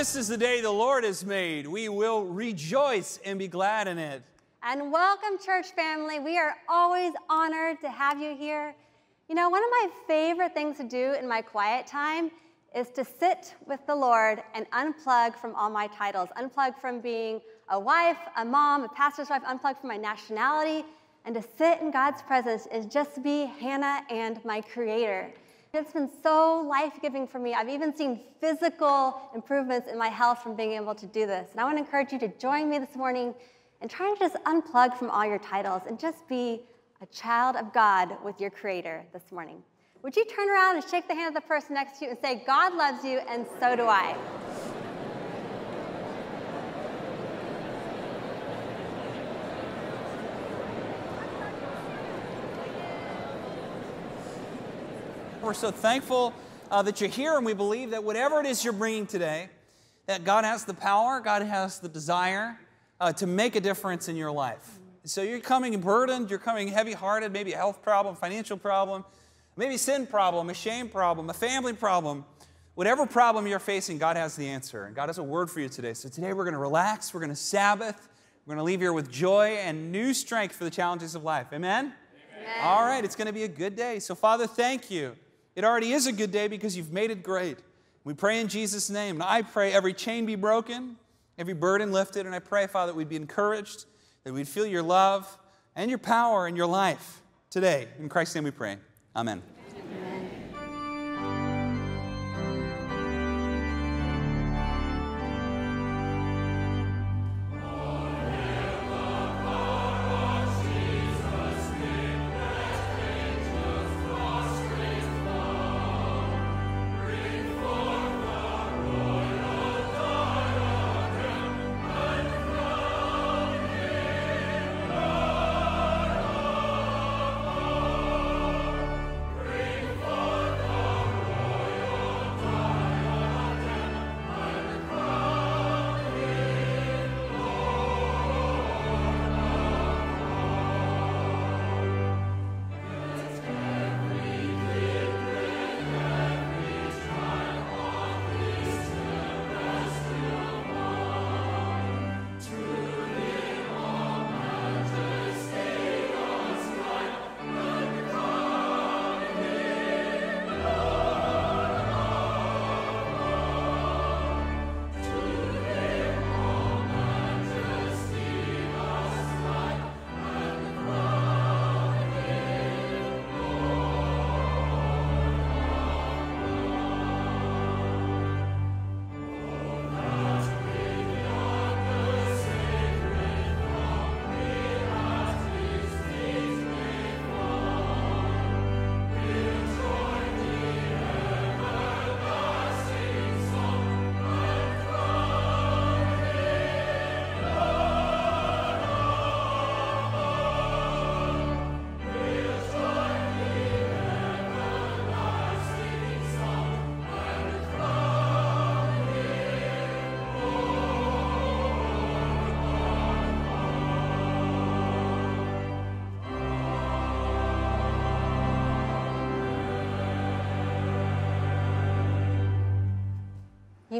This is the day the Lord has made. We will rejoice and be glad in it. And welcome, church family. We are always honored to have you here. You know, one of my favorite things to do in my quiet time is to sit with the Lord and unplug from all my titles, unplug from being a wife, a mom, a pastor's wife, unplug from my nationality, and to sit in God's presence is just to be Hannah and my Creator. It's been so life giving for me. I've even seen physical improvements in my health from being able to do this. And I want to encourage you to join me this morning and try to just unplug from all your titles and just be a child of God with your Creator this morning. Would you turn around and shake the hand of the person next to you and say, God loves you, and so do I? We're so thankful uh, that you're here, and we believe that whatever it is you're bringing today, that God has the power, God has the desire uh, to make a difference in your life. So you're coming burdened, you're coming heavy hearted, maybe a health problem, financial problem, maybe a sin problem, a shame problem, a family problem. Whatever problem you're facing, God has the answer, and God has a word for you today. So today we're going to relax, we're going to Sabbath, we're going to leave here with joy and new strength for the challenges of life. Amen? Amen. All right, it's going to be a good day. So, Father, thank you. It already is a good day because you've made it great. We pray in Jesus' name. And I pray every chain be broken, every burden lifted. And I pray, Father, that we'd be encouraged, that we'd feel your love and your power in your life today. In Christ's name we pray. Amen.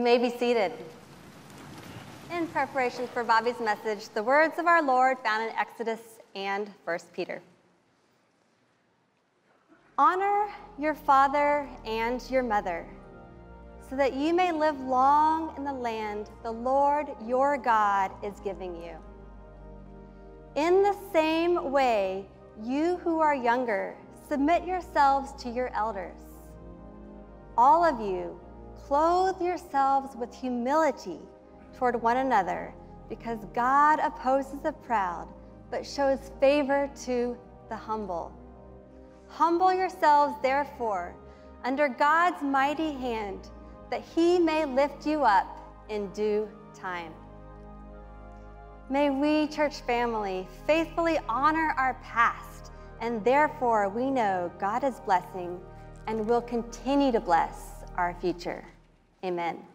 You may be seated. In preparation for Bobby's message, the words of our Lord found in Exodus and 1 Peter. Honor your father and your mother, so that you may live long in the land the Lord your God is giving you. In the same way, you who are younger, submit yourselves to your elders. All of you, Clothe yourselves with humility toward one another, because God opposes the proud, but shows favor to the humble. Humble yourselves, therefore, under God's mighty hand, that he may lift you up in due time. May we, church family, faithfully honor our past, and therefore we know God is blessing and will continue to bless our future. Amen.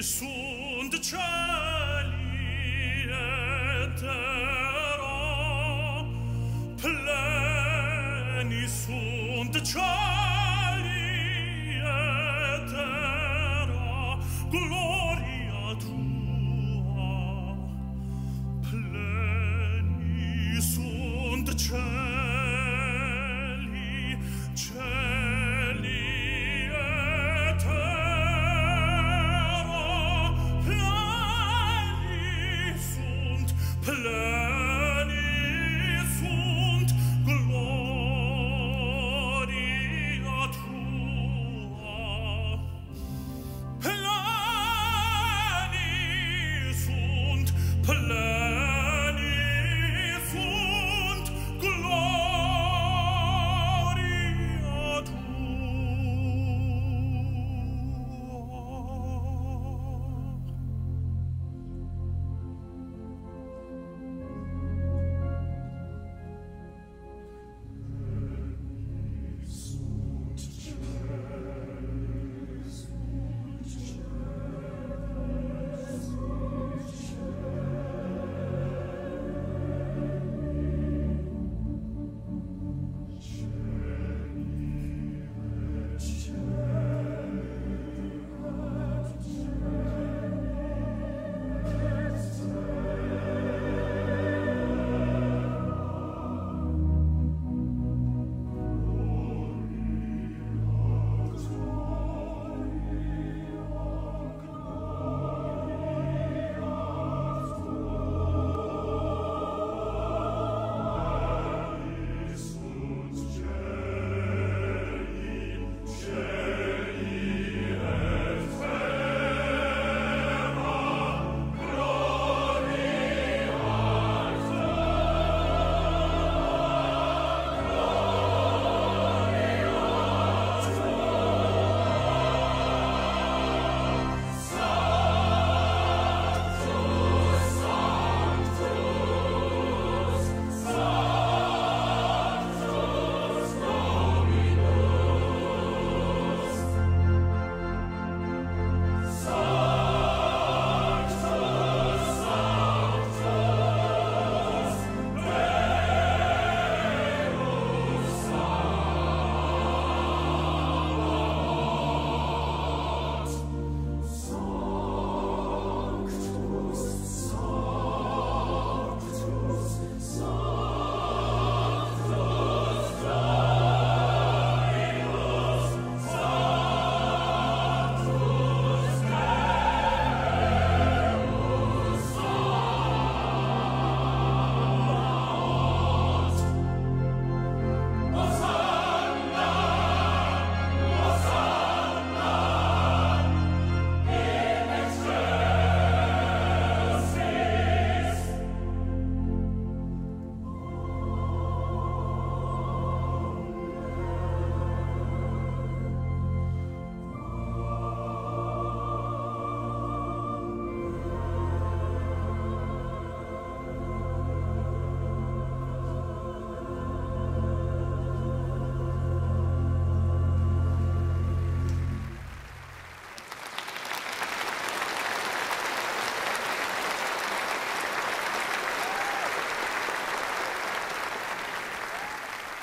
gesund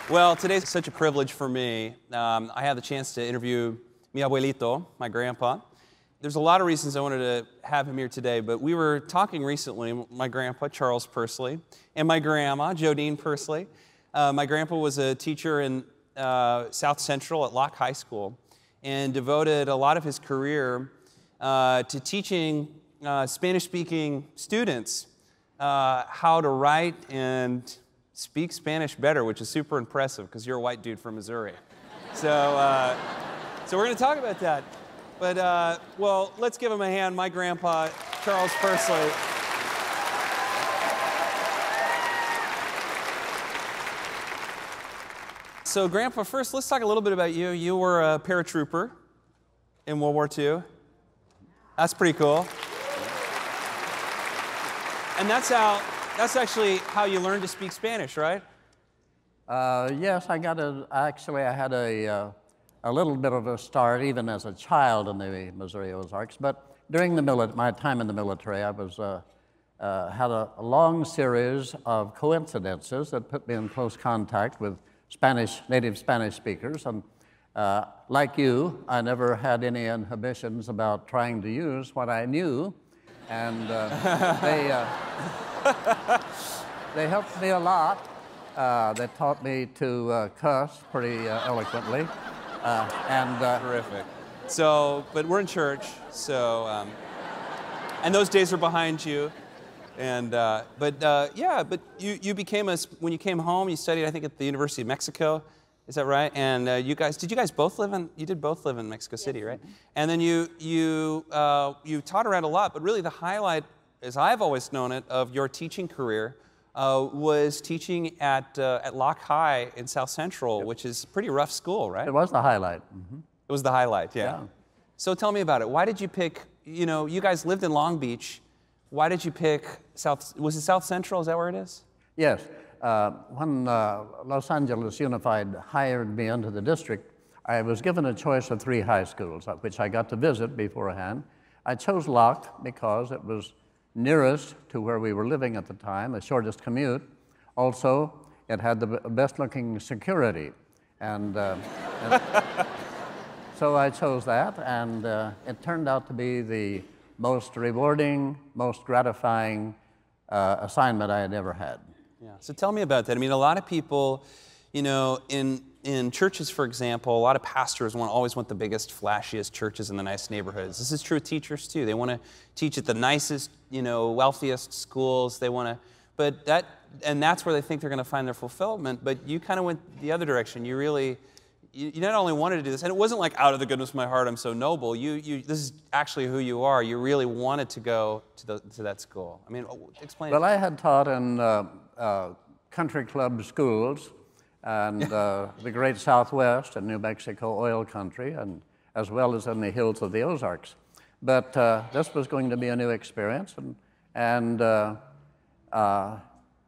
Well, today's such a privilege for me. Um, I have the chance to interview mi abuelito, my grandpa. There's a lot of reasons I wanted to have him here today, but we were talking recently, my grandpa, Charles Pursley, and my grandma, Jo Dean Pursley. Uh, my grandpa was a teacher in uh, South Central at Locke High School and devoted a lot of his career uh, to teaching uh, Spanish speaking students uh, how to write and speak Spanish better, which is super impressive because you're a white dude from Missouri. So, uh, so we're going to talk about that. But, uh, well, let's give him a hand. My grandpa, Charles Pursley. So, Grandpa, first, let's talk a little bit about you. You were a paratrooper in World War II. That's pretty cool. And that's how that's actually how you learned to speak Spanish, right? Uh, yes, I got a, actually, I had a, uh, a little bit of a start even as a child in the Missouri Ozarks, but during the mili- my time in the military, I was, uh, uh, had a, a long series of coincidences that put me in close contact with Spanish, native Spanish speakers. And uh, like you, I never had any inhibitions about trying to use what I knew. And uh, they, uh, they helped me a lot. Uh, they taught me to uh, cuss pretty uh, eloquently. Uh, and Terrific. So, but we're in church, so, um, and those days are behind you. And, but yeah, but you, you became a, when you came home, you studied, I think, at the University of Mexico. Is that right? And uh, you guys, did you guys both live in, you did both live in Mexico City, right? And then you, you, uh, you taught around a lot, but really the highlight, as I've always known it, of your teaching career uh, was teaching at, uh, at Locke High in South Central, which is a pretty rough school, right? it was the highlight. Mhm. It was the highlight, yeah. Yeah. So tell me about it. Why did you pick, you know, you guys lived in Long Beach. Why did you pick South, was it South Central? Is that where it is? Yes. Uh, when uh, Los Angeles Unified hired me into the district, I was given a choice of three high schools, uh, which I got to visit beforehand. I chose Locke because it was nearest to where we were living at the time, the shortest commute. Also, it had the best looking security. And, uh, and so I chose that, and uh, it turned out to be the most rewarding, most gratifying uh, assignment I had ever had. Yeah. So tell me about that. I mean, a lot of people, you know, in in churches, for example, a lot of pastors want always want the biggest, flashiest churches in the nice neighborhoods. This is true of teachers too. They want to teach at the nicest, you know, wealthiest schools. They want to, but that and that's where they think they're going to find their fulfillment. But you kind of went the other direction. You really. You not only wanted to do this, and it wasn't like out of the goodness of my heart, I'm so noble. You, you, this is actually who you are. You really wanted to go to, the, to that school. I mean, explain. Well, I had taught in uh, uh, country club schools and uh, the great Southwest and New Mexico oil country, and as well as in the hills of the Ozarks. But uh, this was going to be a new experience, and, and uh, uh,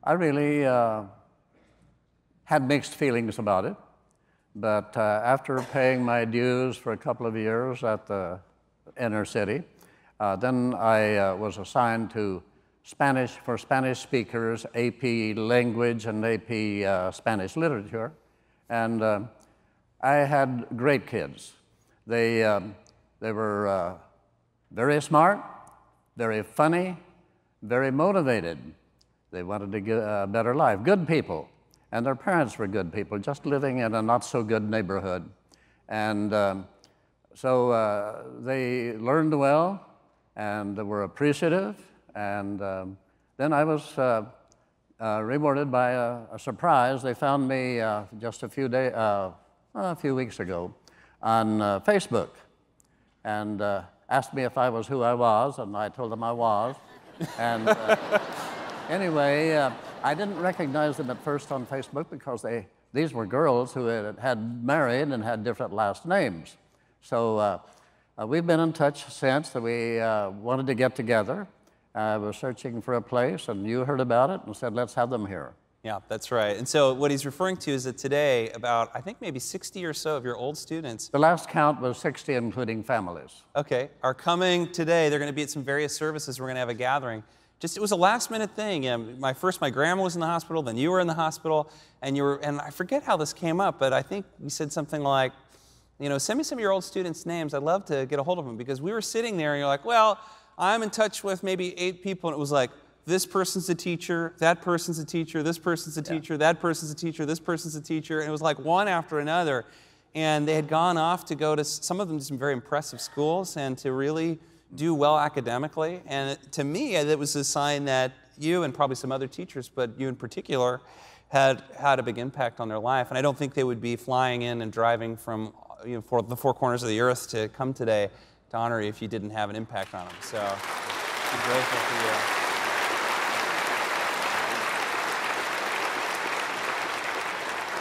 I really uh, had mixed feelings about it. But uh, after paying my dues for a couple of years at the inner city, uh, then I uh, was assigned to Spanish for Spanish speakers, AP language and AP uh, Spanish literature. And uh, I had great kids. They, um, they were uh, very smart, very funny, very motivated. They wanted to get a better life. Good people. And their parents were good people, just living in a not so good neighborhood. And um, so uh, they learned well and were appreciative. And um, then I was uh, uh, rewarded by a, a surprise. They found me uh, just a few days, uh, a few weeks ago, on uh, Facebook, and uh, asked me if I was who I was, and I told them I was. And anyway, I didn't recognize them at first on Facebook because they, these were girls who had, had married and had different last names. So uh, we've been in touch since. That we uh, wanted to get together. I was searching for a place, and you heard about it and said, let's have them here. Yeah, that's right. And so what he's referring to is that today, about I think maybe 60 or so of your old students, The last count was 60, including families. okay, are coming today. They're going to be at some various services. We're going to have a gathering. just it was a last minute thing. Um, my first, my grandma was in the hospital, then you were in the hospital, and you were, and I forget how this came up, but I think we said something like, you know, send me some of your old students' names. I'd love to get a hold of them because we were sitting there, and you're like, well, I'm in touch with maybe eight people, and it was like, this person's a teacher, that person's a teacher, this person's a teacher, yeah. that person's a teacher, this person's a teacher, and it was like one after another. And they had gone off to go to some of them to some very impressive schools and to really do well academically. And to me, it was a sign that you and probably some other teachers, but you in particular, had had a big impact on their life. And I don't think they would be flying in and driving from you know, for the four corners of the earth to come today to honor you if you didn't have an impact on them. So I'm grateful for you.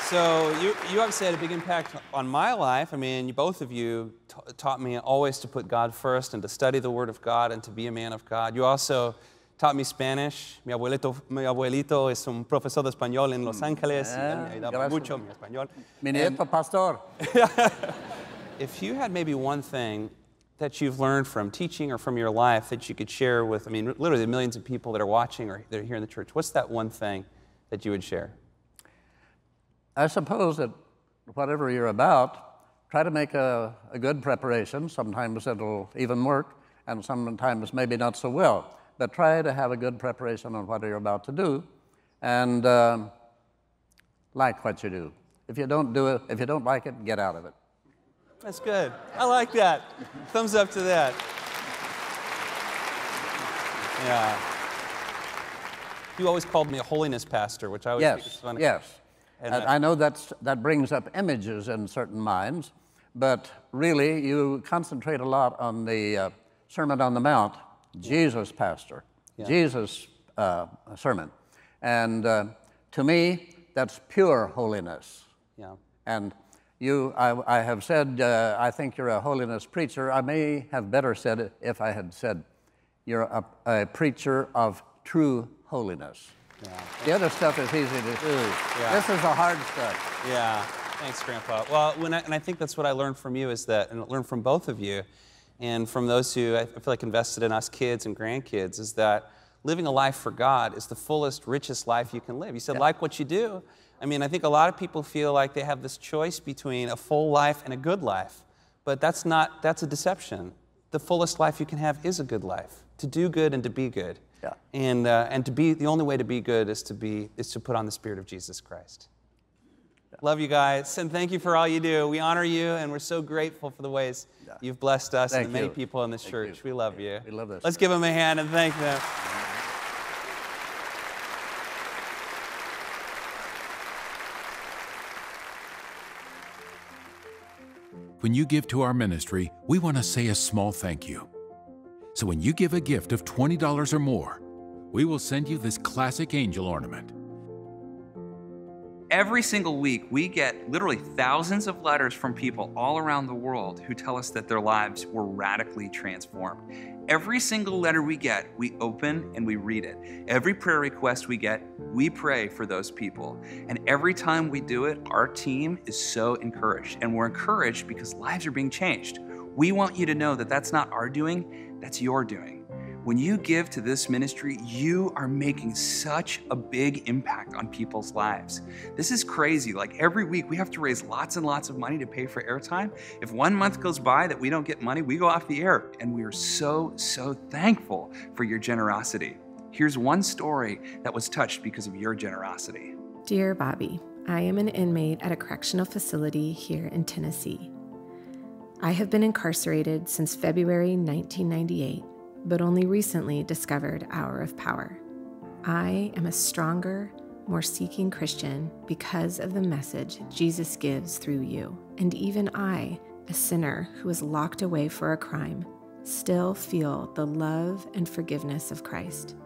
So you, you obviously had a big impact on my life. I mean, both of you taught me always to put God first and to study the Word of God and to be a man of God. You also taught me Spanish. Mi abuelito, mi abuelito es un profesor de español en Los Ángeles. Ah, y me mucho mi español. Mi nieto pastor. if you had maybe one thing that you've learned from teaching or from your life that you could share with, I mean, literally the millions of people that are watching or that are here in the church, what's that one thing that you would share? I suppose that whatever you're about, try to make a, a good preparation. Sometimes it'll even work, and sometimes maybe not so well. But try to have a good preparation on what you're about to do, and uh, like what you do. If you don't do it, if you don't like it, get out of it. That's good. I like that. Thumbs up to that. Yeah. You always called me a holiness pastor, which I always yes, think is funny. Yes. And I, I know that's, that brings up images in certain minds, but really you concentrate a lot on the uh, Sermon on the Mount, Jesus pastor, yeah. Jesus uh, sermon. And uh, to me, that's pure holiness. Yeah. And you, I, I have said, uh, I think you're a holiness preacher. I may have better said it if I had said you're a, a preacher of true holiness. Yeah. The other stuff is easy to do. Yeah. This is the hard stuff. Yeah. Thanks, Grandpa. Well, when I, and I think that's what I learned from you is that, and learned from both of you, and from those who I feel like invested in us kids and grandkids, is that living a life for God is the fullest, richest life you can live. You said, yeah. like what you do. I mean, I think a lot of people feel like they have this choice between a full life and a good life, but that's not, that's a deception. The fullest life you can have is a good life, to do good and to be good. Yeah. And, uh, and to be, the only way to be good is to, be, is to put on the Spirit of Jesus Christ. Yeah. Love you guys, and thank you for all you do. We honor you, and we're so grateful for the ways yeah. you've blessed us thank and the many people in this thank church. You. We love you. We love this. Let's give them a hand and thank them. When you give to our ministry, we want to say a small thank you. So when you give a gift of $20 or more, we will send you this classic angel ornament. Every single week, we get literally thousands of letters from people all around the world who tell us that their lives were radically transformed. Every single letter we get, we open and we read it. Every prayer request we get, we pray for those people. And every time we do it, our team is so encouraged. And we're encouraged because lives are being changed. We want you to know that that's not our doing, that's your doing. When you give to this ministry, you are making such a big impact on people's lives. This is crazy. Like every week, we have to raise lots and lots of money to pay for airtime. If one month goes by that we don't get money, we go off the air. And we are so, so thankful for your generosity. Here's one story that was touched because of your generosity. Dear Bobby, I am an inmate at a correctional facility here in Tennessee. I have been incarcerated since February 1998, but only recently discovered Hour of Power. I am a stronger, more seeking Christian because of the message Jesus gives through you. And even I, a sinner who was locked away for a crime, still feel the love and forgiveness of Christ.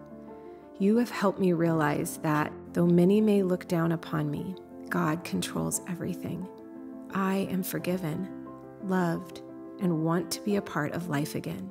You have helped me realize that though many may look down upon me, God controls everything. I am forgiven loved, and want to be a part of life again.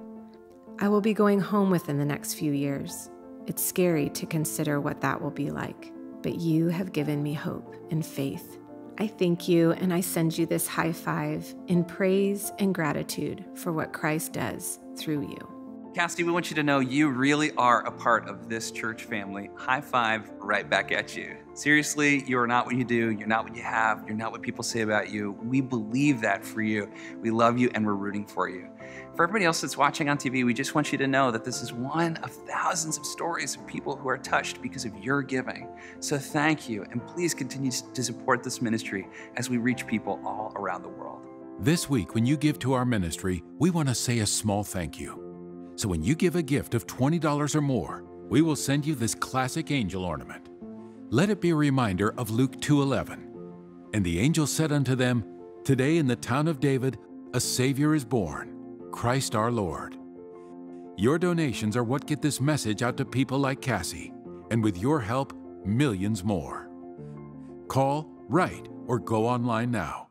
I will be going home within the next few years. It's scary to consider what that will be like, but you have given me hope and faith. I thank you and I send you this high five in praise and gratitude for what Christ does through you. Cassidy, we want you to know you really are a part of this church family. High five right back at you. Seriously, you are not what you do. You're not what you have. You're not what people say about you. We believe that for you. We love you and we're rooting for you. For everybody else that's watching on TV, we just want you to know that this is one of thousands of stories of people who are touched because of your giving. So thank you, and please continue to support this ministry as we reach people all around the world. This week, when you give to our ministry, we want to say a small thank you. So when you give a gift of $20 or more, we will send you this classic angel ornament. Let it be a reminder of Luke 2:11. And the angel said unto them, Today in the town of David a Savior is born, Christ our Lord. Your donations are what get this message out to people like Cassie, and with your help, millions more. Call, write, or go online now.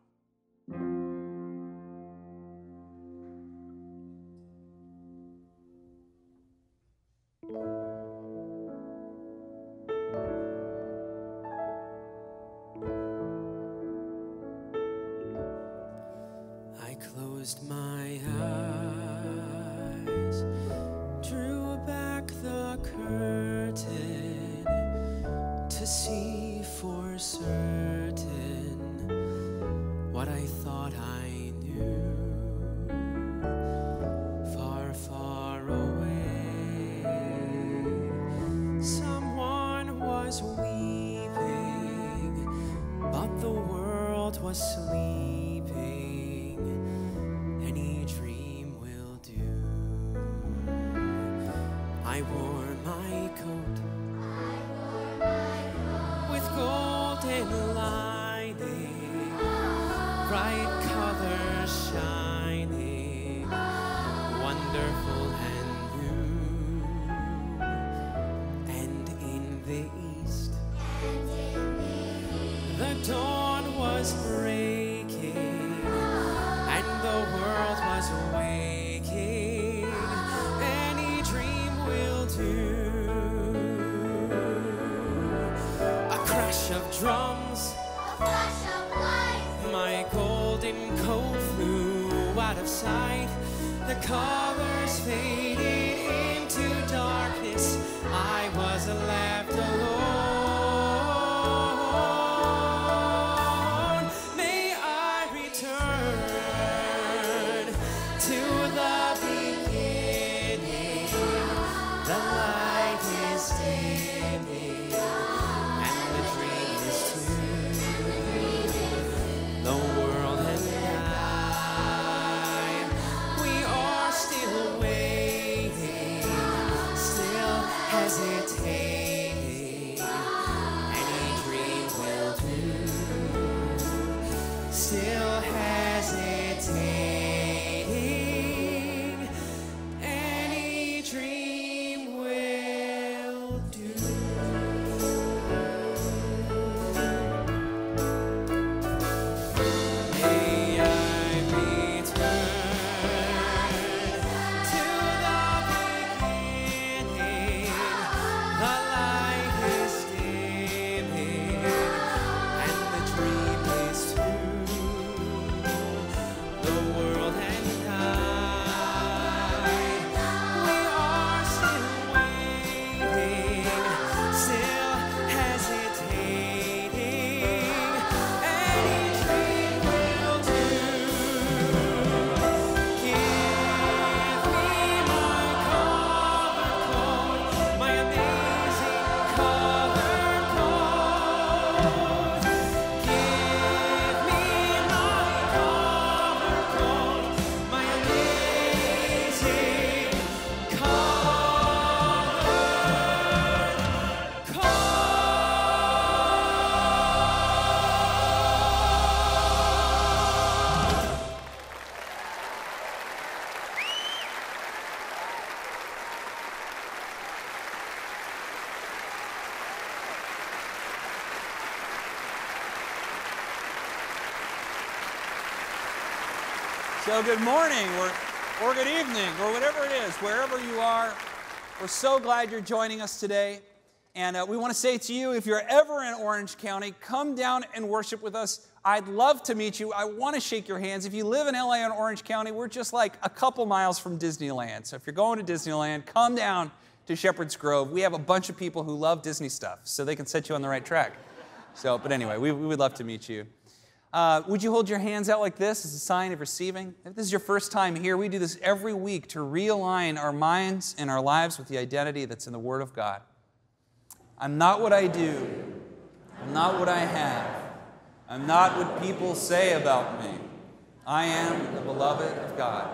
So, good morning, or, or good evening, or whatever it is, wherever you are. We're so glad you're joining us today. And uh, we want to say to you if you're ever in Orange County, come down and worship with us I'd love to meet you. I want to shake your hands. If you live in LA and Orange County, we're just like a couple miles from Disneyland. So if you're going to Disneyland, come down to Shepherd's Grove. We have a bunch of people who love Disney stuff, so they can set you on the right track. So, but anyway, we, we would love to meet you. Uh, would you hold your hands out like this as a sign of receiving? If this is your first time here, we do this every week to realign our minds and our lives with the identity that's in the Word of God. I'm not what I do, I'm not what I have, I'm not what people say about me. I am the beloved of God.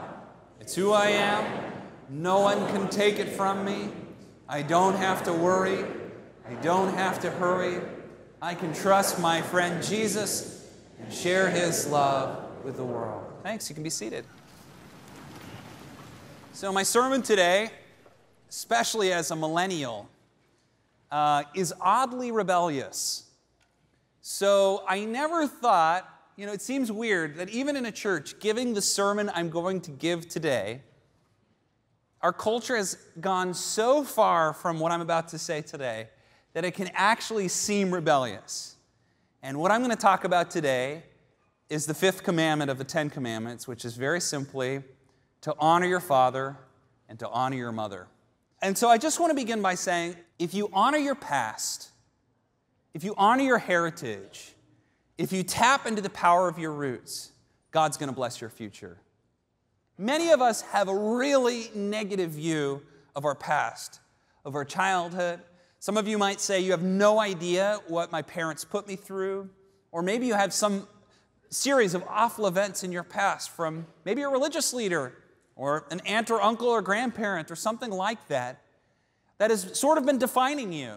It's who I am. No one can take it from me. I don't have to worry. I don't have to hurry. I can trust my friend Jesus and share his love with the world. Thanks. You can be seated. So, my sermon today, especially as a millennial, uh, is oddly rebellious. So, I never thought, you know, it seems weird that even in a church, giving the sermon I'm going to give today, our culture has gone so far from what I'm about to say today that it can actually seem rebellious. And what I'm going to talk about today is the fifth commandment of the Ten Commandments, which is very simply to honor your father and to honor your mother. And so I just want to begin by saying if you honor your past, if you honor your heritage, if you tap into the power of your roots, God's going to bless your future. Many of us have a really negative view of our past, of our childhood, some of you might say, You have no idea what my parents put me through. Or maybe you have some series of awful events in your past from maybe a religious leader or an aunt or uncle or grandparent or something like that that has sort of been defining you.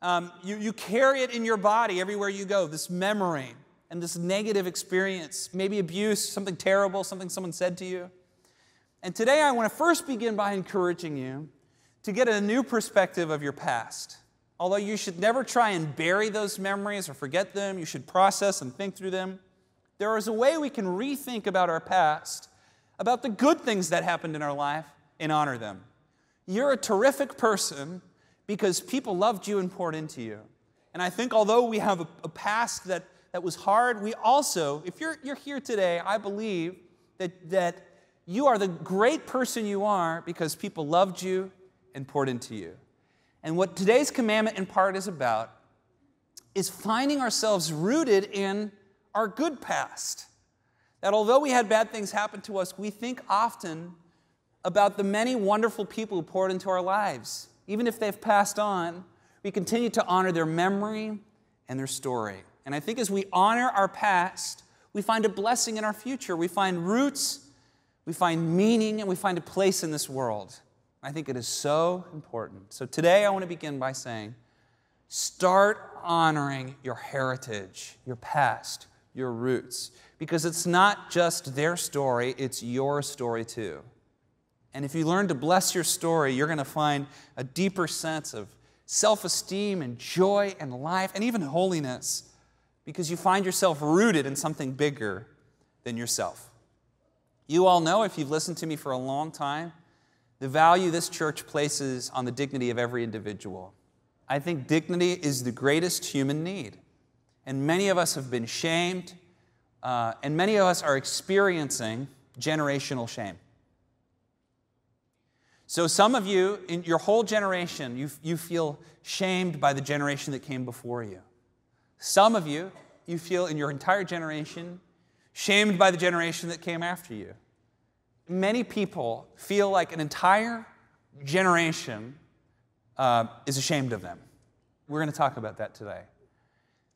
Um, you, you carry it in your body everywhere you go, this memory and this negative experience, maybe abuse, something terrible, something someone said to you. And today I want to first begin by encouraging you to get a new perspective of your past. Although you should never try and bury those memories or forget them, you should process and think through them. There is a way we can rethink about our past, about the good things that happened in our life, and honor them. You're a terrific person because people loved you and poured into you. And I think although we have a, a past that, that was hard, we also, if you're, you're here today, I believe that, that you are the great person you are because people loved you and poured into you. And what today's commandment in part is about is finding ourselves rooted in our good past. That although we had bad things happen to us, we think often about the many wonderful people who poured into our lives. Even if they've passed on, we continue to honor their memory and their story. And I think as we honor our past, we find a blessing in our future. We find roots, we find meaning, and we find a place in this world. I think it is so important. So today I want to begin by saying start honoring your heritage, your past, your roots, because it's not just their story, it's your story too. And if you learn to bless your story, you're going to find a deeper sense of self esteem and joy and life and even holiness because you find yourself rooted in something bigger than yourself. You all know, if you've listened to me for a long time, the value this church places on the dignity of every individual. I think dignity is the greatest human need. And many of us have been shamed, uh, and many of us are experiencing generational shame. So, some of you, in your whole generation, you, you feel shamed by the generation that came before you. Some of you, you feel in your entire generation shamed by the generation that came after you many people feel like an entire generation uh, is ashamed of them. We're going to talk about that today.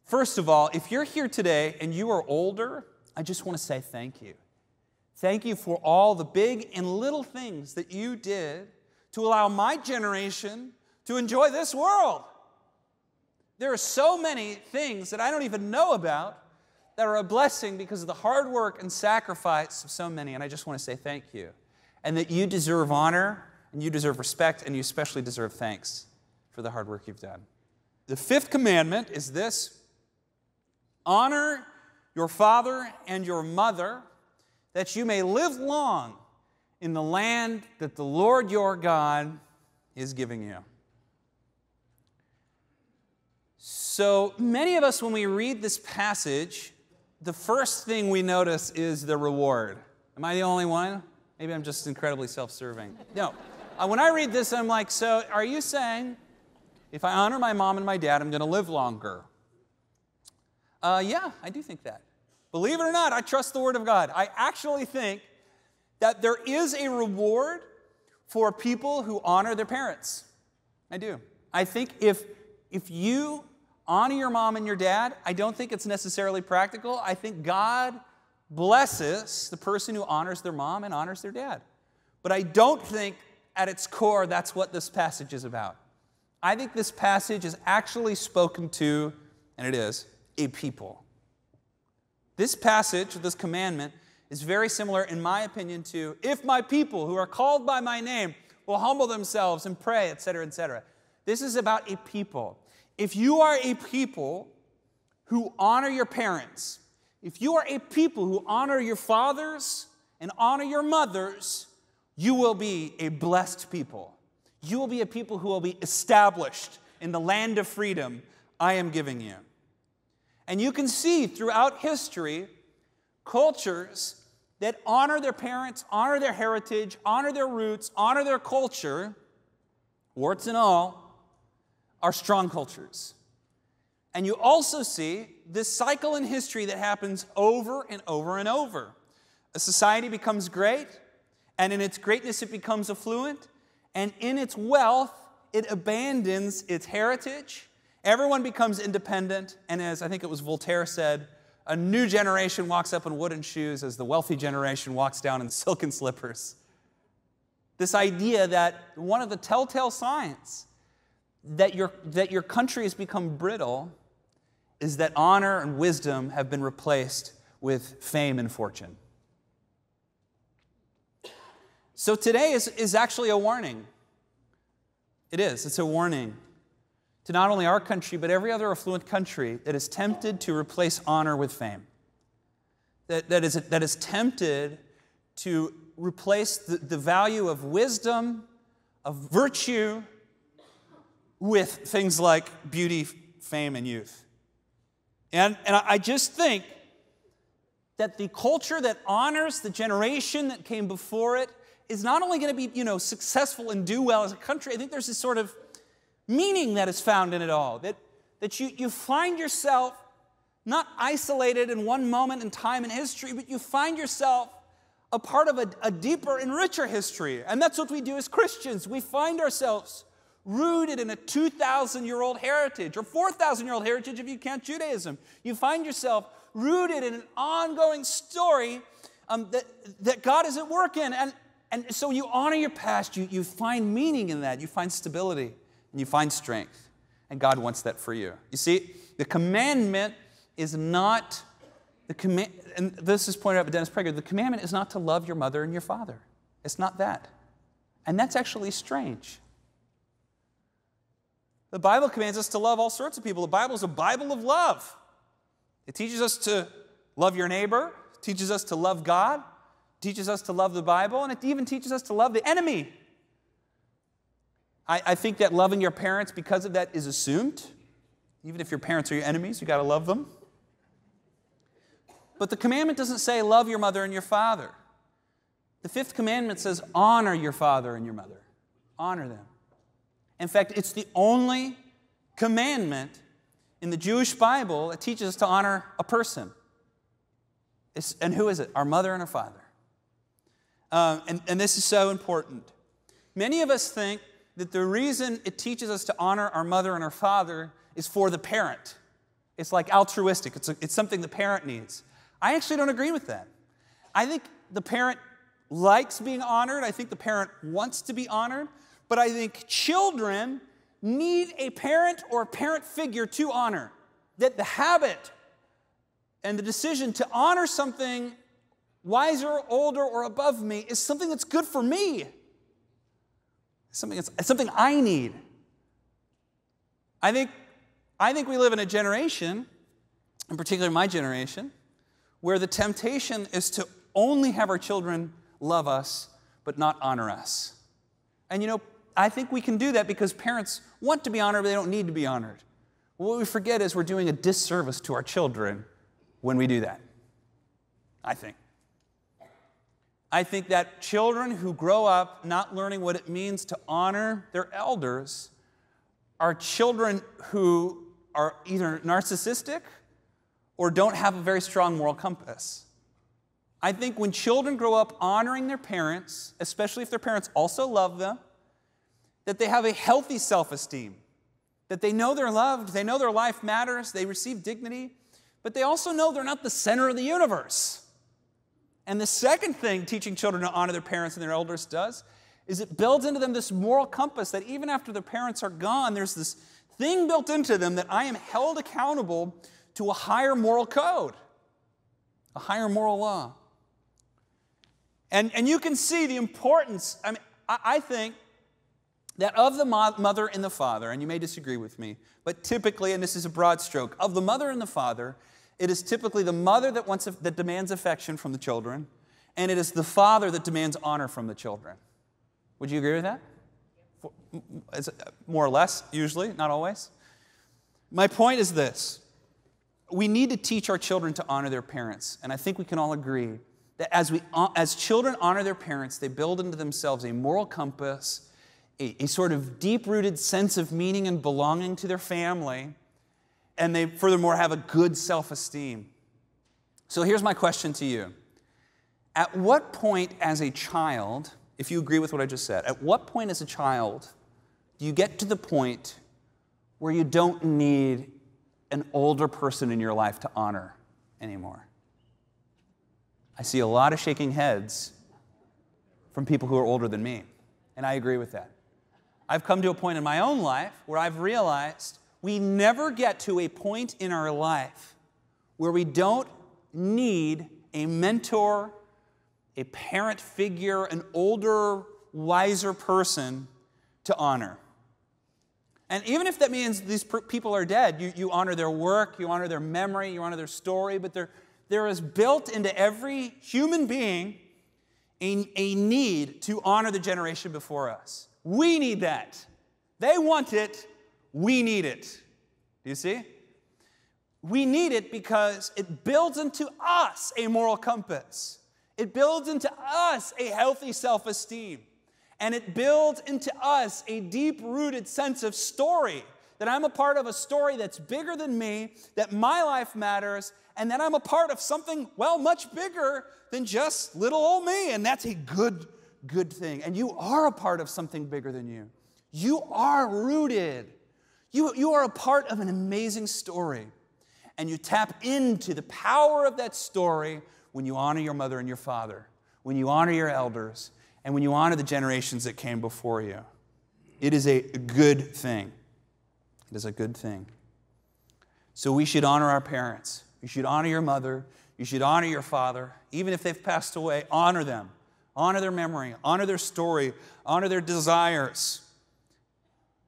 First of all, if you're here today and you are older, I just want to say thank you. Thank you for all the big and little things that you did to allow my generation to enjoy this world. There are so many things that I don't even know about that are a blessing because of the hard work and sacrifice of so many. And I just want to say thank you. And that you deserve honor and you deserve respect and you especially deserve thanks for the hard work you've done. The fifth commandment is this honor your father and your mother that you may live long in the land that the Lord your God is giving you. So many of us, when we read this passage, the first thing we notice is the reward. Am I the only one? Maybe I'm just incredibly self serving. No. Uh, when I read this, I'm like, so are you saying if I honor my mom and my dad, I'm going to live longer? Uh, yeah, I do think that. Believe it or not, I trust the Word of God. I actually think that there is a reward for people who honor their parents. I do. I think if, if you honor your mom and your dad, I don't think it's necessarily practical. I think God blesses the person who honors their mom and honors their dad. But I don't think at its core that's what this passage is about. I think this passage is actually spoken to, and it is, a people. This passage, this commandment, is very similar, in my opinion, to if my people who are called by my name will humble themselves and pray, etc., etc. This is about a people. If you are a people who honor your parents, if you are a people who honor your fathers and honor your mothers, you will be a blessed people. You will be a people who will be established in the land of freedom I am giving you. And you can see throughout history cultures that honor their parents, honor their heritage, honor their roots, honor their culture, warts and all, are strong cultures. And you also see this cycle in history that happens over and over and over. A society becomes great, and in its greatness, it becomes affluent, and in its wealth, it abandons its heritage. Everyone becomes independent, and as I think it was Voltaire said, a new generation walks up in wooden shoes as the wealthy generation walks down in silken slippers. This idea that one of the telltale signs that your, that your country has become brittle is that honor and wisdom have been replaced with fame and fortune. So today is, is actually a warning. It is, it's a warning to not only our country, but every other affluent country that is tempted to replace honor with fame, that, that, is, that is tempted to replace the, the value of wisdom, of virtue, with things like beauty, fame, and youth. And, and I just think that the culture that honors the generation that came before it is not only going to be, you know, successful and do well as a country, I think there's this sort of meaning that is found in it all. That, that you, you find yourself not isolated in one moment in time in history, but you find yourself a part of a, a deeper and richer history. And that's what we do as Christians. We find ourselves rooted in a 2,000 year old heritage, or 4,000 year old heritage if you count Judaism. You find yourself rooted in an ongoing story um, that, that God is at work in. And, and so you honor your past, you, you find meaning in that, you find stability and you find strength. And God wants that for you. You see, the commandment is not the command, and this is pointed out by Dennis Prager, the commandment is not to love your mother and your father. It's not that. And that's actually strange. The Bible commands us to love all sorts of people. The Bible is a Bible of love. It teaches us to love your neighbor, teaches us to love God, teaches us to love the Bible, and it even teaches us to love the enemy. I, I think that loving your parents because of that is assumed. Even if your parents are your enemies, you got to love them. But the commandment doesn't say love your mother and your father. The fifth commandment says honor your father and your mother. Honor them. In fact, it's the only commandment in the Jewish Bible that teaches us to honor a person. It's, and who is it? Our mother and our father. Um, and, and this is so important. Many of us think that the reason it teaches us to honor our mother and our father is for the parent. It's like altruistic, it's, a, it's something the parent needs. I actually don't agree with that. I think the parent likes being honored, I think the parent wants to be honored, but I think children need a parent or a parent figure to honor. That the habit and the decision to honor something wiser, older, or above me is something that's good for me something, it's something I need. I think, I think we live in a generation, in particular my generation, where the temptation is to only have our children love us but not honor us. And you know, I think we can do that because parents want to be honored, but they don't need to be honored. What we forget is we're doing a disservice to our children when we do that. I think. I think that children who grow up not learning what it means to honor their elders are children who are either narcissistic or don't have a very strong moral compass. I think when children grow up honoring their parents, especially if their parents also love them, that they have a healthy self esteem, that they know they're loved, they know their life matters, they receive dignity, but they also know they're not the center of the universe. And the second thing teaching children to honor their parents and their elders does is it builds into them this moral compass that even after their parents are gone, there's this thing built into them that I am held accountable to a higher moral code, a higher moral law. And, and you can see the importance, I mean, I, I think that of the mother and the father, and you may disagree with me, but typically, and this is a broad stroke, of the mother and the father, it is typically the mother that, wants, that demands affection from the children, and it is the father that demands honor from the children. Would you agree with that? Uh, more or less, usually, not always. My point is this we need to teach our children to honor their parents, and I think we can all agree that as, we, uh, as children honor their parents, they build into themselves a moral compass, a, a sort of deep rooted sense of meaning and belonging to their family and they furthermore have a good self esteem. So here's my question to you At what point as a child, if you agree with what I just said, at what point as a child do you get to the point where you don't need an older person in your life to honor anymore? I see a lot of shaking heads from people who are older than me, and I agree with that. I've come to a point in my own life where I've realized we never get to a point in our life where we don't need a mentor, a parent figure, an older, wiser person to honor. And even if that means these people are dead, you, you honor their work, you honor their memory, you honor their story, but there, there is built into every human being a, a need to honor the generation before us. We need that. They want it, we need it. Do you see? We need it because it builds into us a moral compass. It builds into us a healthy self esteem. And it builds into us a deep rooted sense of story that I'm a part of a story that's bigger than me, that my life matters, and that I'm a part of something, well, much bigger than just little old me. And that's a good, good thing. And you are a part of something bigger than you. You are rooted you, you are a part of an amazing story. And you tap into the power of that story when you honor your mother and your father, when you honor your elders, and when you honor the generations that came before you. It is a good thing. It is a good thing. So we should honor our parents. You should honor your mother. You should honor your father. Even if they've passed away, honor them. Honor their memory. Honor their story. Honor their desires.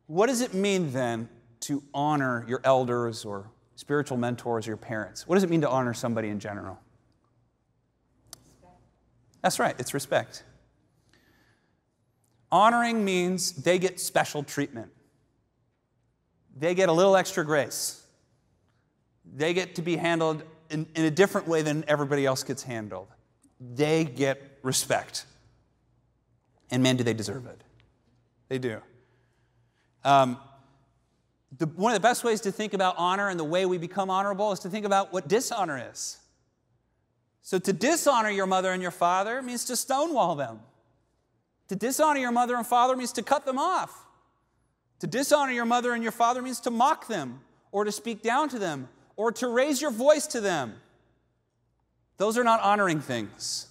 What does it mean then to honor your elders or spiritual mentors or your parents? What does it mean to honor somebody in general? That's right, it's respect. Honoring means they get special treatment. They get a little extra grace. They get to be handled in, in, a different way than everybody else gets handled. They get respect. And man, do they deserve it. They do. Um, the, one of the best ways to think about honor and the way we become honorable is to think about what dishonor is. So, to dishonor your mother and your father means to stonewall them. To dishonor your mother and father means to cut them off. To dishonor your mother and your father means to mock them or to speak down to them or to raise your voice to them. Those are not honoring things,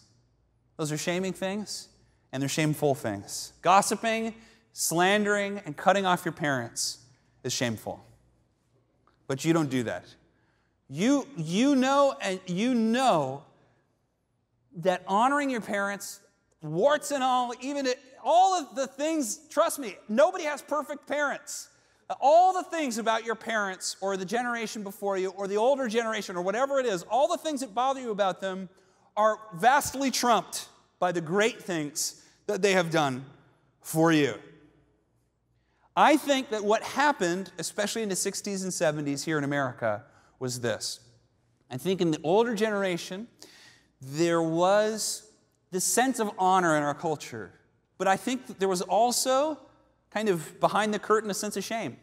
those are shaming things and they're shameful things. Gossiping, slandering, and cutting off your parents is shameful. But you don't do that. You, you know and you know that honoring your parents, warts and all, even it, all of the things, trust me, nobody has perfect parents. All the things about your parents or the generation before you or the older generation or whatever it is, all the things that bother you about them are vastly trumped by the great things that they have done for you. I think that what happened, especially in the 60s and 70s here in America, was this. I think in the older generation, there was this sense of honor in our culture. But I think there was also kind of behind the curtain a sense of shame.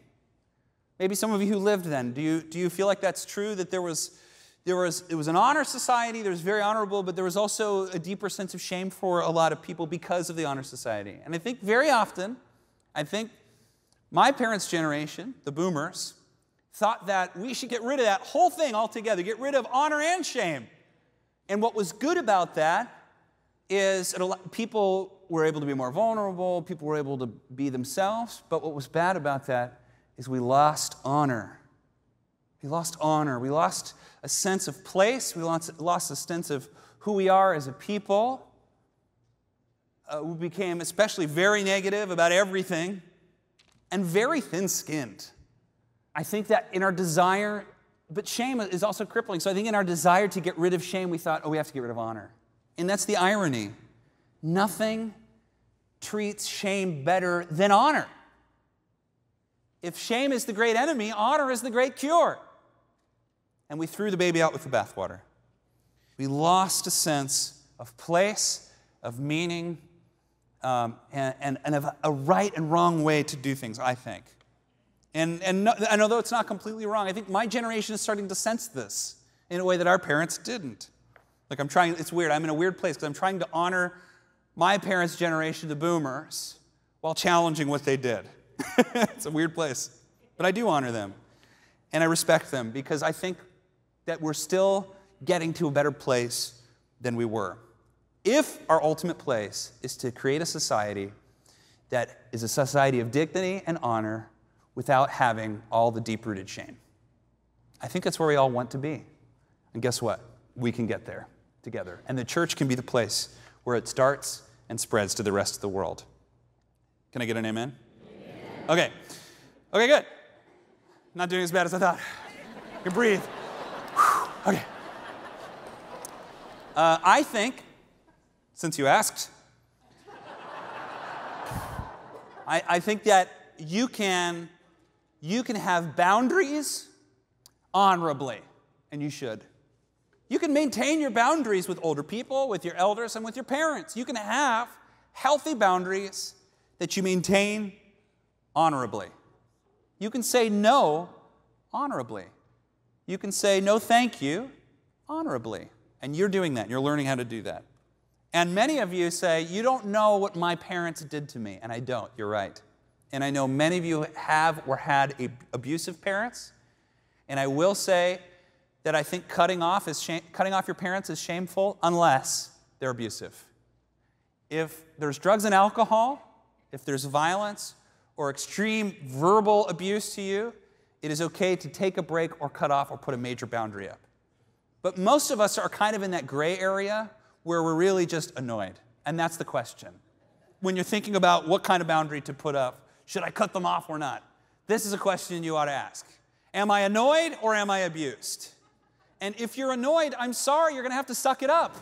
Maybe some of you who lived then, do you, do you feel like that's true? That there was, there was, it was an honor society, there was very honorable, but there was also a deeper sense of shame for a lot of people because of the honor society. And I think very often, I think my parents' generation, the boomers, thought that we should get rid of that whole thing altogether, get rid of honor and shame. And what was good about that is people were able to be more vulnerable, people were able to be themselves, but what was bad about that is we lost honor. We lost honor. We lost a sense of place. We lost, lost a sense of who we are as a people. Uh, we became especially very negative about everything and very thin skinned. I think that in our desire, but shame is also crippling. So I think in our desire to get rid of shame, we thought, oh, we have to get rid of honor. And that's the irony. Nothing treats shame better than honor. If shame is the great enemy, honor is the great cure. And we threw the baby out with the bathwater. We lost a sense of place, of meaning, um, and, and, and of a right and wrong way to do things, I think. And, and, no, and although it's not completely wrong, I think my generation is starting to sense this in a way that our parents didn't. Like I'm trying, it's weird. I'm in a weird place because I'm trying to honor my parents' generation, the boomers, while challenging what they did. it's a weird place. But I do honor them and I respect them because I think that we're still getting to a better place than we were. If our ultimate place is to create a society that is a society of dignity and honor without having all the deep rooted shame. I think that's where we all want to be. And guess what? We can get there together. And the church can be the place where it starts and spreads to the rest of the world. Can I get an amen? amen. Okay. Okay, good. Not doing as bad as I thought. You can breathe. Okay. Uh, I think, since you asked, I, I think that you can, you can have boundaries honorably, and you should. You can maintain your boundaries with older people, with your elders, and with your parents. You can have healthy boundaries that you maintain honorably. You can say no honorably. You can say no thank you honorably. And you're doing that. You're learning how to do that. And many of you say, You don't know what my parents did to me. And I don't. You're right. And I know many of you have or had abusive parents. And I will say that I think cutting off, is cutting off your parents is shameful unless they're abusive. If there's drugs and alcohol, if there's violence or extreme verbal abuse to you, it is okay to take a break or cut off or put a major boundary up. But most of us are kind of in that gray area where we're really just annoyed. And that's the question. When you're thinking about what kind of boundary to put up, should I cut them off or not? This is a question you ought to ask. Am I annoyed or am I abused? And if you're annoyed, I'm sorry, you're gonna have to suck it up.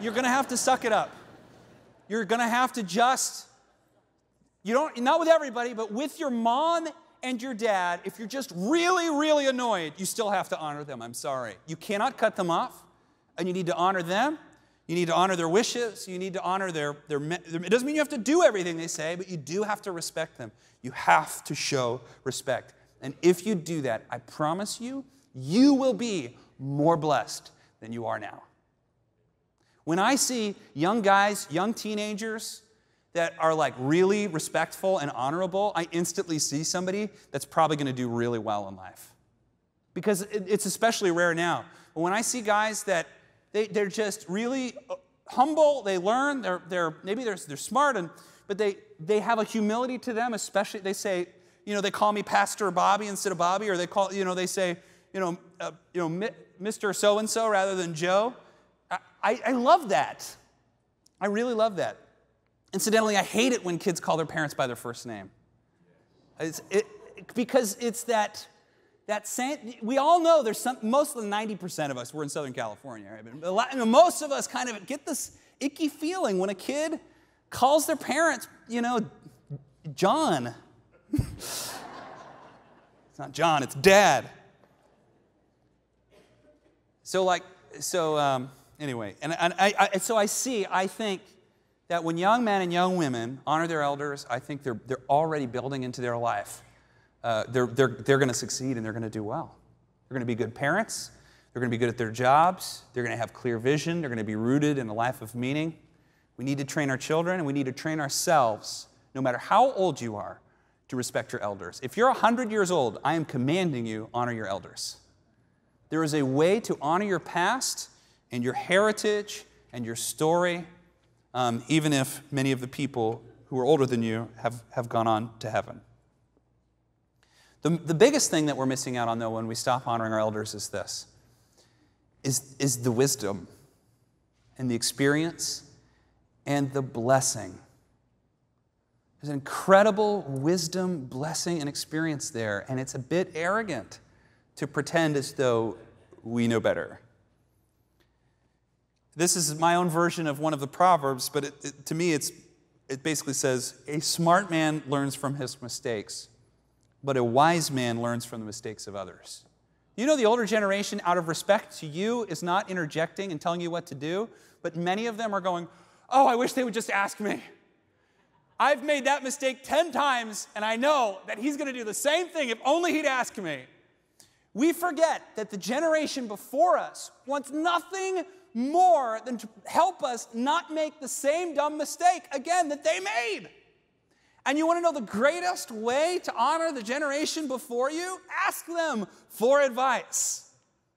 You're gonna have to suck it up. You're gonna have to just, you don't, not with everybody, but with your mom and your dad, if you're just really, really annoyed, you still have to honor them. I'm sorry. You cannot cut them off, and you need to honor them you need to honor their wishes. You need to honor their, their, it doesn't mean you have to do everything they say, but you do have to respect them. You have to show respect. And if you do that, I promise you, you will be more blessed than you are now. When I see young guys, young teenagers that are like really respectful and honorable, I instantly see somebody that's probably going to do really well in life. Because it's especially rare now. When I see guys that they, they're just really uh, humble. They learn. They're, they're, maybe they're, they're smart, and, but they, they have a humility to them, especially they say, you know, they call me Pastor Bobby instead of Bobby, or they call, you know, they say, you know, uh, you know, Mr. So-and-so rather than Joe. I, I love that. I really love that. Incidentally, I hate it when kids call their parents by their first name. It's, it, because it's that that same, we all know there's some, most of the 90% of us, we're in Southern California, right? But lot, most of us kind of get this icky feeling when a kid calls their parents, you know, John. it's not John, it's dad. So, like, so, um, anyway, and, and I, I, so I see, I think that when young men and young women honor their elders, I think they're, they're already building into their life. Uh, they're they're, they're going to succeed and they're going to do well. They're going to be good parents. They're going to be good at their jobs. They're going to have clear vision. They're going to be rooted in a life of meaning. We need to train our children and we need to train ourselves, no matter how old you are, to respect your elders. If you're 100 years old, I am commanding you honor your elders. There is a way to honor your past and your heritage and your story, um, even if many of the people who are older than you have, have gone on to heaven. The, the biggest thing that we're missing out on, though, when we stop honoring our elders is this is, is the wisdom and the experience and the blessing. There's an incredible wisdom, blessing, and experience there, and it's a bit arrogant to pretend as though we know better. This is my own version of one of the Proverbs, but it, it, to me, it's, it basically says A smart man learns from his mistakes, but a wise man learns from the mistakes of others. You know, the older generation, out of respect to you, is not interjecting and telling you what to do, but many of them are going, Oh, I wish they would just ask me. I've made that mistake 10 times, and I know that he's going to do the same thing if only he'd ask me. We forget that the generation before us wants nothing more than to help us not make the same dumb mistake again that they made. And you want to know the greatest way to honor the generation before you? Ask them for advice.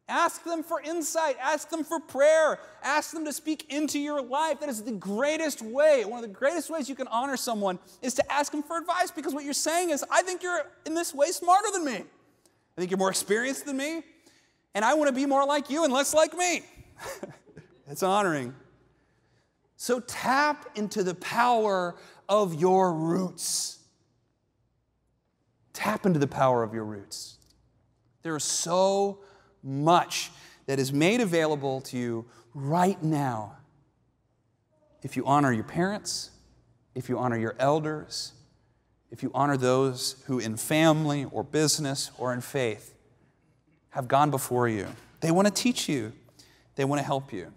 Ask them for insight. Ask them for prayer. Ask them to speak into your life. That is the greatest way. One of the greatest ways you can honor someone is to ask them for advice because what you're saying is, I think you're in this way smarter than me. I think you're more experienced than me. And I want to be more like you and less like me. it's honoring. So tap into the power of your roots. Tap into the power of your roots. There is so much that is made available to you right now if you honor your parents, if you honor your elders, if you honor those who in family or business or in faith have gone before you. They want to teach you, they want to help you.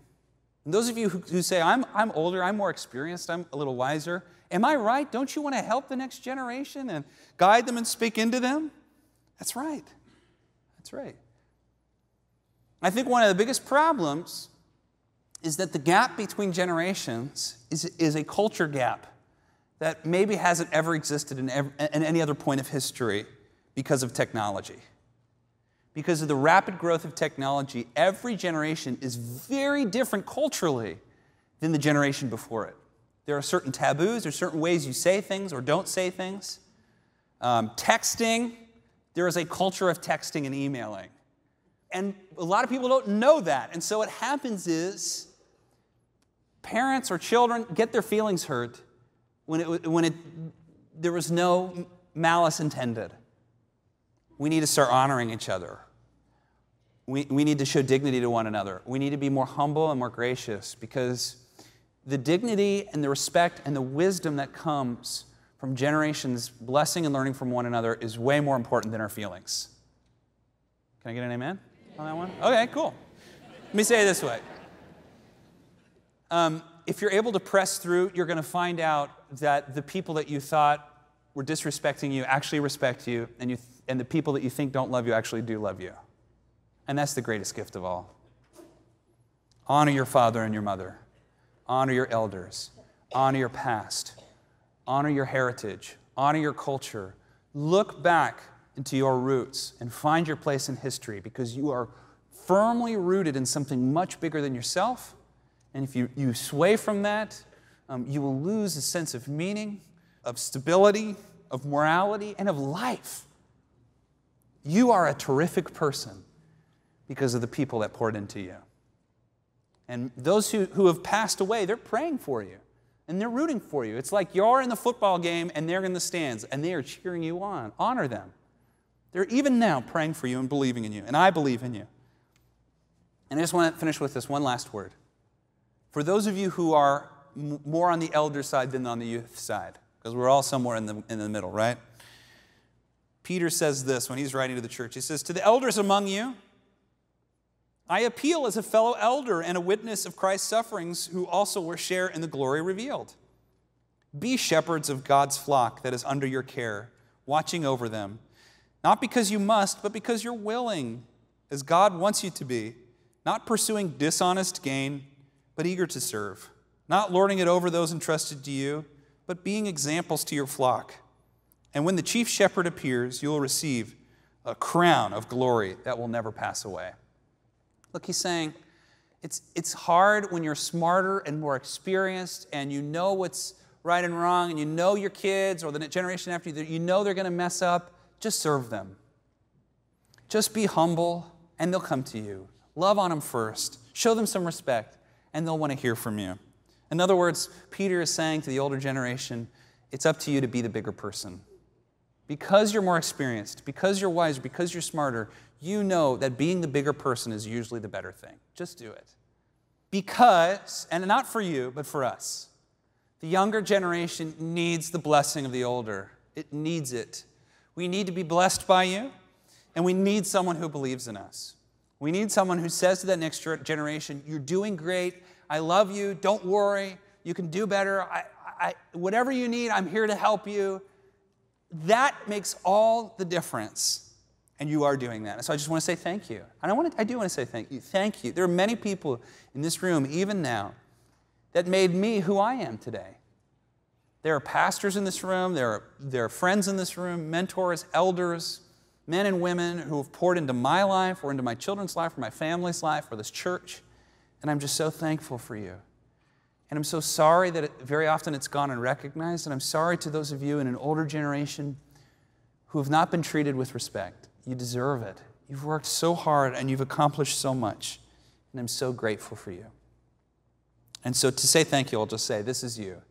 And those of you who, who say, I'm, I'm older, I'm more experienced, I'm a little wiser, Am I right? Don't you want to help the next generation and guide them and speak into them? That's right. That's right. I think one of the biggest problems is that the gap between generations is, is a culture gap that maybe hasn't ever existed in, ever, in any other point of history because of technology. Because of the rapid growth of technology, every generation is very different culturally than the generation before it. There are certain taboos, there are certain ways you say things or don't say things. Um, texting, there is a culture of texting and emailing. And a lot of people don't know that. And so what happens is parents or children get their feelings hurt when, it, when it, there was no malice intended. We need to start honoring each other. We, we need to show dignity to one another. We need to be more humble and more gracious because the dignity and the respect and the wisdom that comes from generations blessing and learning from one another is way more important than our feelings. Can I get an amen on that one? Okay, cool. Let me say it this way. Um, if you're able to press through, you're going to find out that the people that you thought were disrespecting you actually respect you, and, you th- and the people that you think don't love you actually do love you. And that's the greatest gift of all. Honor your father and your mother. Honor your elders. Honor your past. Honor your heritage. Honor your culture. Look back into your roots and find your place in history because you are firmly rooted in something much bigger than yourself. And if you, you sway from that, um, you will lose a sense of meaning, of stability, of morality, and of life. You are a terrific person because of the people that poured into you. And those who, who have passed away, they're praying for you and they're rooting for you. It's like you're in the football game and they're in the stands and they are cheering you on. Honor them. They're even now praying for you and believing in you. And I believe in you. And I just want to finish with this one last word. For those of you who are m- more on the elder side than on the youth side, because we're all somewhere in the, in the middle, right? Peter says this when he's writing to the church. He says, To the elders among you, I appeal as a fellow elder and a witness of Christ's sufferings who also will share in the glory revealed. Be shepherds of God's flock that is under your care, watching over them, not because you must, but because you're willing, as God wants you to be, not pursuing dishonest gain, but eager to serve, not lording it over those entrusted to you, but being examples to your flock. And when the chief shepherd appears, you will receive a crown of glory that will never pass away. Look, he's saying it's, it's hard when you're smarter and more experienced and you know what's right and wrong and you know your kids or the generation after you, you know they're going to mess up. Just serve them. Just be humble and they'll come to you. Love on them first. Show them some respect and they'll want to hear from you. In other words, Peter is saying to the older generation, it's up to you to be the bigger person. Because you're more experienced, because you're wiser, because you're smarter, you know that being the bigger person is usually the better thing. Just do it. Because, and not for you, but for us, the younger generation needs the blessing of the older. It needs it. We need to be blessed by you, and we need someone who believes in us. We need someone who says to that next generation, You're doing great. I love you. Don't worry. You can do better. I, I, whatever you need, I'm here to help you. That makes all the difference. And you are doing that. So I just want to say thank you. And I, want to, I do want to say thank you. Thank you. There are many people in this room, even now, that made me who I am today. There are pastors in this room, there are, there are friends in this room, mentors, elders, men and women who have poured into my life or into my children's life or my family's life or this church. And I'm just so thankful for you. And I'm so sorry that it, very often it's gone unrecognized. And I'm sorry to those of you in an older generation who have not been treated with respect. You deserve it. You've worked so hard and you've accomplished so much. And I'm so grateful for you. And so to say thank you, I'll just say, this is you.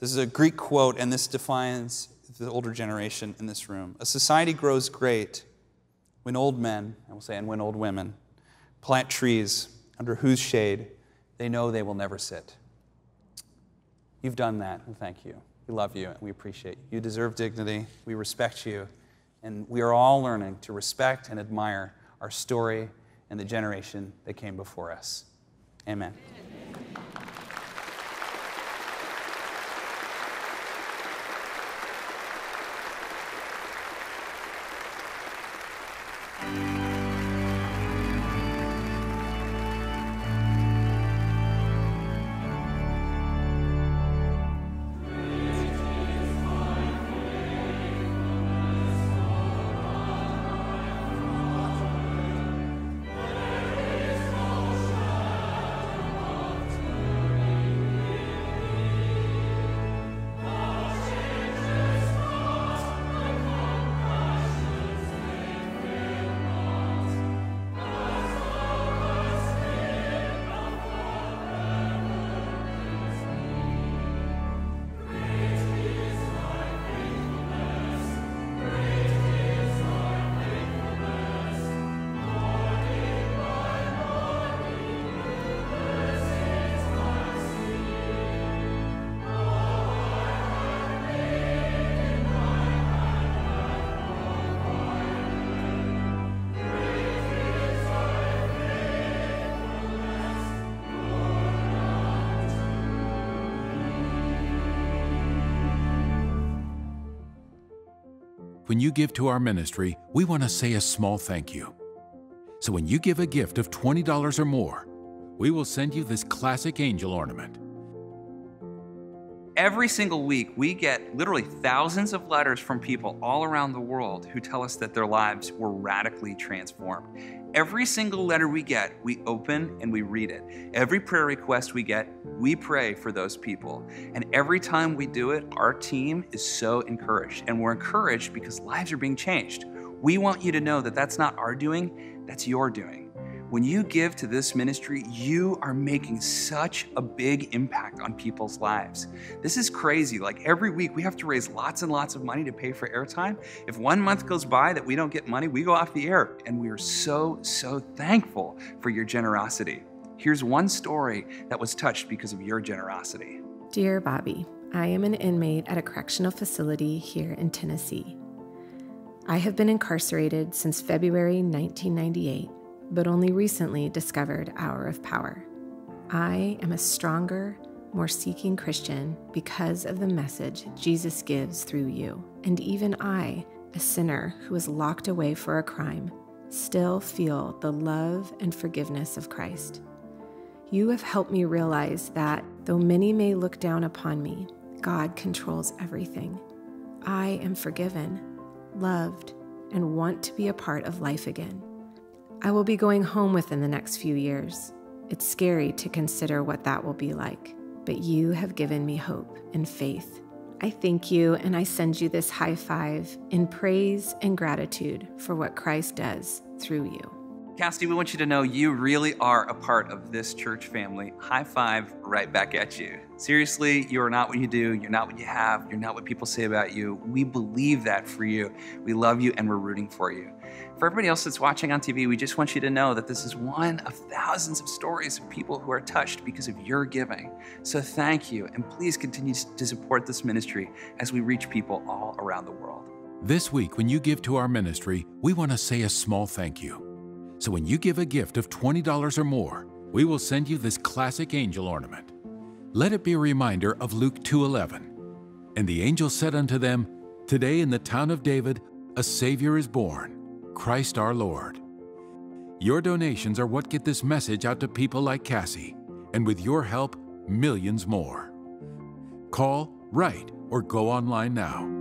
This is a Greek quote, and this defines the older generation in this room. A society grows great when old men, I will say, and when old women, plant trees under whose shade they know they will never sit. You've done that, and thank you. We love you, and we appreciate you. You deserve dignity. We respect you. And we are all learning to respect and admire our story and the generation that came before us. Amen. When you give to our ministry, we want to say a small thank you. So when you give a gift of $20 or more, we will send you this classic angel ornament. Every single week, we get literally thousands of letters from people all around the world who tell us that their lives were radically transformed. Every single letter we get, we open and we read it. Every prayer request we get, we pray for those people. And every time we do it, our team is so encouraged. And we're encouraged because lives are being changed. We want you to know that that's not our doing, that's your doing. When you give to this ministry, you are making such a big impact on people's lives. This is crazy. Like every week, we have to raise lots and lots of money to pay for airtime. If one month goes by that we don't get money, we go off the air. And we are so, so thankful for your generosity. Here's one story that was touched because of your generosity. Dear Bobby, I am an inmate at a correctional facility here in Tennessee. I have been incarcerated since February 1998 but only recently discovered Hour of Power. I am a stronger, more seeking Christian because of the message Jesus gives through you. And even I, a sinner who was locked away for a crime, still feel the love and forgiveness of Christ. You have helped me realize that though many may look down upon me, God controls everything. I am forgiven, loved, and want to be a part of life again. I will be going home within the next few years. It's scary to consider what that will be like, but you have given me hope and faith. I thank you and I send you this high five in praise and gratitude for what Christ does through you. Cassidy, we want you to know you really are a part of this church family. High five right back at you. Seriously, you are not what you do. You're not what you have. You're not what people say about you. We believe that for you. We love you and we're rooting for you. For everybody else that's watching on TV, we just want you to know that this is one of thousands of stories of people who are touched because of your giving. So thank you, and please continue to support this ministry as we reach people all around the world. This week, when you give to our ministry, we want to say a small thank you. So when you give a gift of $20 or more, we will send you this classic angel ornament. Let it be a reminder of Luke 2:11. And the angel said unto them, Today in the town of David a Savior is born, Christ our Lord. Your donations are what get this message out to people like Cassie, and with your help, millions more. Call, write, or go online now.